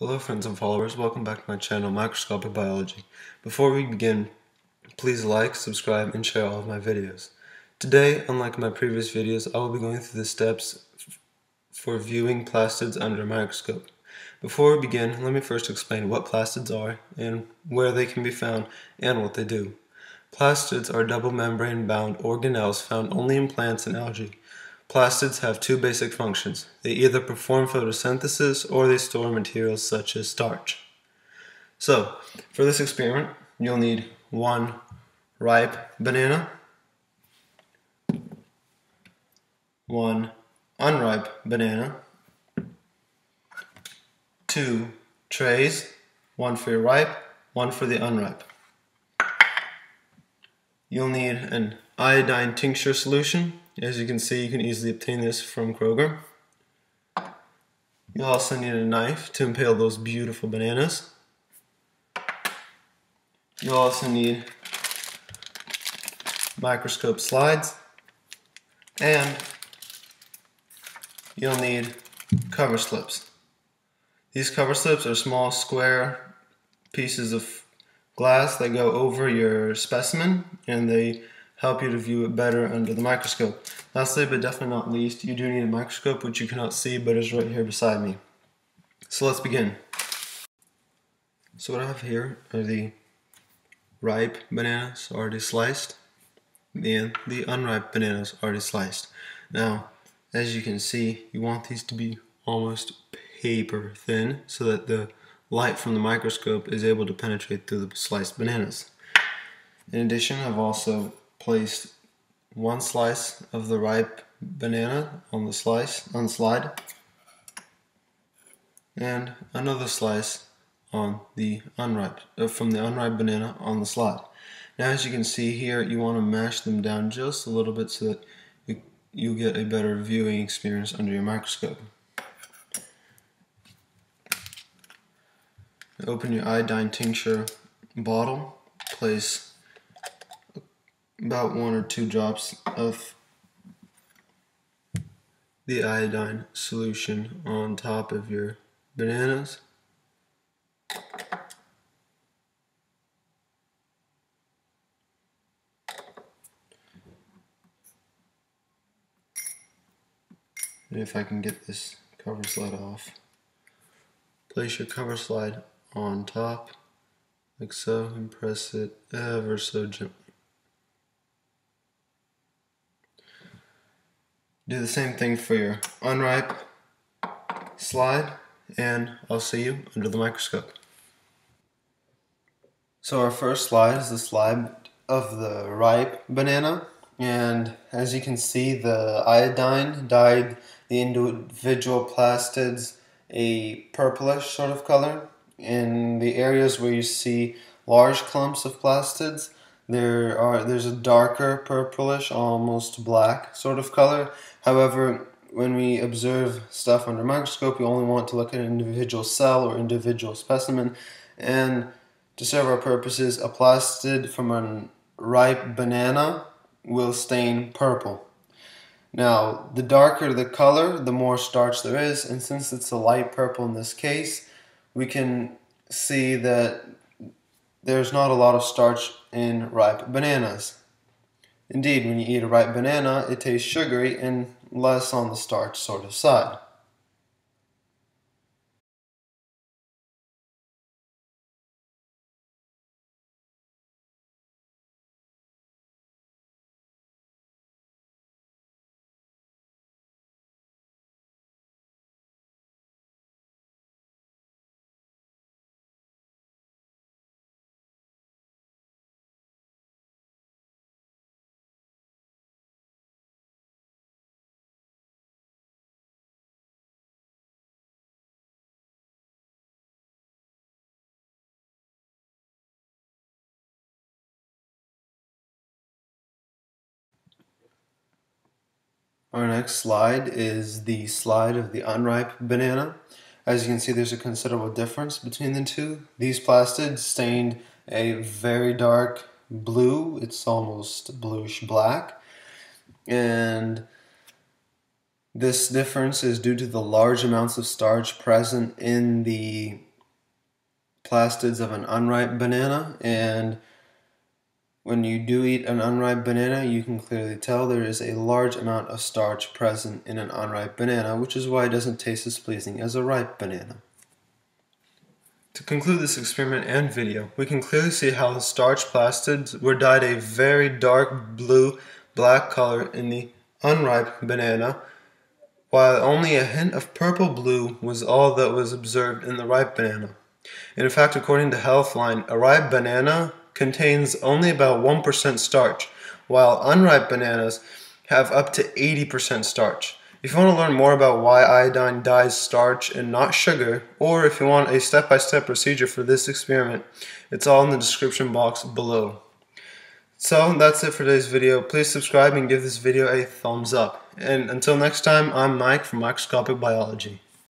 Hello friends and followers, welcome back to my channel Microscopic Biology. Before we begin, please like, subscribe, and share all of my videos. Today, unlike my previous videos, I will be going through the steps for viewing plastids under a microscope. Before we begin, let me first explain what plastids are and where they can be found and what they do. Plastids are double membrane bound organelles found only in plants and algae. Plastids have two basic functions. They either perform photosynthesis or they store materials such as starch. So, for this experiment, you'll need one ripe banana, one unripe banana, two trays, one for your ripe, one for the unripe. You'll need an iodine tincture solution as you can see, you can easily obtain this from Kroger. You'll also need a knife to impale those beautiful bananas. You'll also need microscope slides and you'll need cover slips. These cover slips are small square pieces of glass that go over your specimen and they help you to view it better under the microscope. Lastly, but definitely not least, you do need a microscope, which you cannot see, but is right here beside me. So let's begin. So what I have here are the ripe bananas already sliced, and the unripe bananas already sliced. Now, as you can see, you want these to be almost paper thin so that the light from the microscope is able to penetrate through the sliced bananas. In addition, I've also placed one slice of the ripe banana on the slice on the slide and another slice on the unripe uh, from the unripe banana on the slide. Now as you can see here you want to mash them down just a little bit so that you, you get a better viewing experience under your microscope. Open your iodine tincture bottle, place about one or two drops of the iodine solution on top of your bananas. And if I can get this cover slide off, place your cover slide on top like so and press it ever so gently. Do the same thing for your unripe slide and I'll see you under the microscope. So our first slide is the slide of the ripe banana and as you can see the iodine dyed the individual plastids a purplish sort of color. In the areas where you see large clumps of plastids there are there's a darker purplish, almost black sort of color. However, when we observe stuff under microscope, we only want to look at an individual cell or individual specimen. And to serve our purposes, a plastid from a ripe banana will stain purple. Now, the darker the color, the more starch there is, and since it's a light purple in this case, we can see that there's not a lot of starch in ripe bananas. Indeed, when you eat a ripe banana, it tastes sugary and less on the starch sort of side. Our next slide is the slide of the unripe banana. As you can see, there's a considerable difference between the two. These plastids stained a very dark blue. It's almost bluish black. And this difference is due to the large amounts of starch present in the plastids of an unripe banana and when you do eat an unripe banana, you can clearly tell there is a large amount of starch present in an unripe banana, which is why it doesn't taste as pleasing as a ripe banana. To conclude this experiment and video, we can clearly see how the starch plastids were dyed a very dark blue black color in the unripe banana, while only a hint of purple blue was all that was observed in the ripe banana. And in fact, according to Healthline, a ripe banana contains only about 1% starch, while unripe bananas have up to 80% starch. If you want to learn more about why iodine dyes starch and not sugar, or if you want a step-by-step -step procedure for this experiment, it's all in the description box below. So that's it for today's video. Please subscribe and give this video a thumbs up. And until next time, I'm Mike from Microscopic Biology.